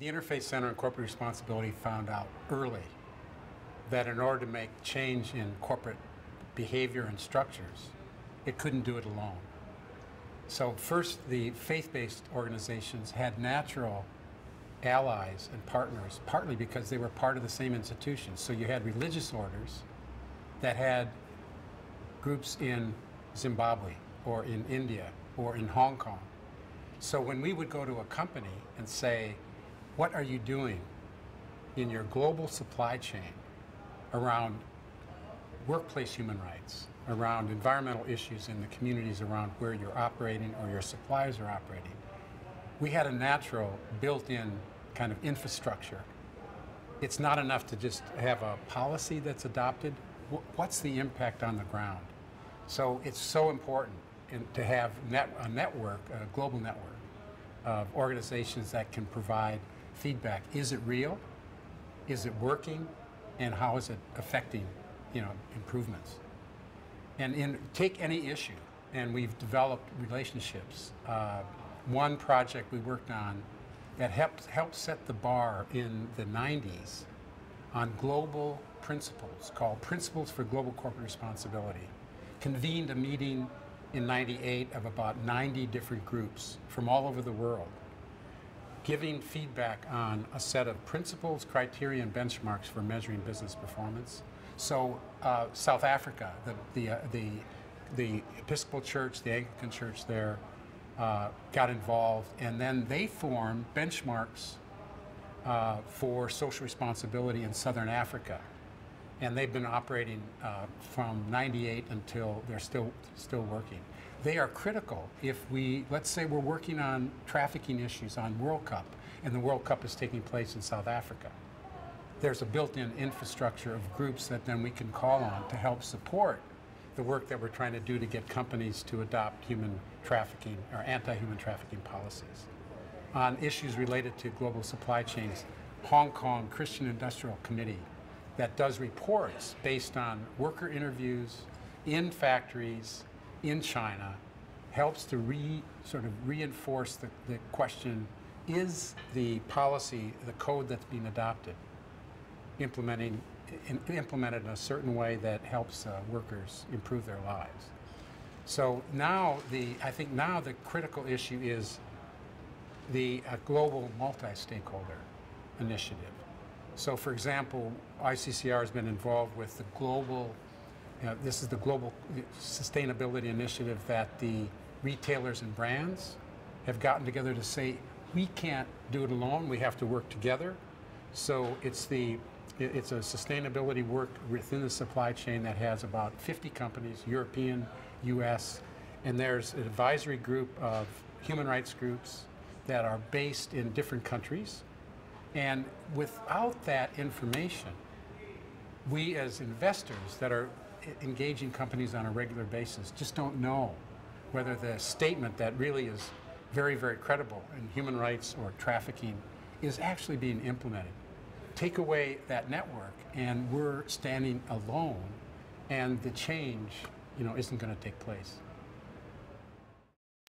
the Interfaith Center on Corporate Responsibility found out early that in order to make change in corporate behavior and structures, it couldn't do it alone. So first, the faith-based organizations had natural allies and partners, partly because they were part of the same institution. So you had religious orders that had groups in Zimbabwe or in India or in Hong Kong. So when we would go to a company and say, what are you doing in your global supply chain around workplace human rights, around environmental issues in the communities around where you're operating or your suppliers are operating, we had a natural built-in kind of infrastructure. It's not enough to just have a policy that's adopted. What's the impact on the ground? So it's so important in, to have net, a network, a global network of organizations that can provide feedback. Is it real? Is it working? And how is it affecting, you know, improvements? And in, take any issue, and we've developed relationships. Uh, one project we worked on that helped, helped set the bar in the 90s on global principles called Principles for Global Corporate Responsibility. Convened a meeting in 98 of about 90 different groups from all over the world, giving feedback on a set of principles, criteria, and benchmarks for measuring business performance. So uh, South Africa, the, the, uh, the, the Episcopal Church, the Anglican Church there, uh, got involved, and then they formed benchmarks uh, for social responsibility in Southern Africa. And they've been operating uh, from 98 until they're still, still working. They are critical if we, let's say we're working on trafficking issues on World Cup, and the World Cup is taking place in South Africa. There's a built-in infrastructure of groups that then we can call on to help support the work that we're trying to do to get companies to adopt human trafficking or anti-human trafficking policies. On issues related to global supply chains, Hong Kong Christian Industrial Committee that does reports based on worker interviews in factories in China helps to re, sort of reinforce the, the question, is the policy, the code that's being adopted, implementing in, implemented in a certain way that helps uh, workers improve their lives. So now the, I think now the critical issue is the uh, global multi-stakeholder initiative. So for example, ICCR has been involved with the global, you know, this is the global sustainability initiative that the retailers and brands have gotten together to say, we can't do it alone, we have to work together. So it's the it's a sustainability work within the supply chain that has about 50 companies, European, US, and there's an advisory group of human rights groups that are based in different countries. And without that information, we as investors that are engaging companies on a regular basis just don't know whether the statement that really is very, very credible in human rights or trafficking is actually being implemented. Take away that network and we're standing alone and the change you know isn't going to take place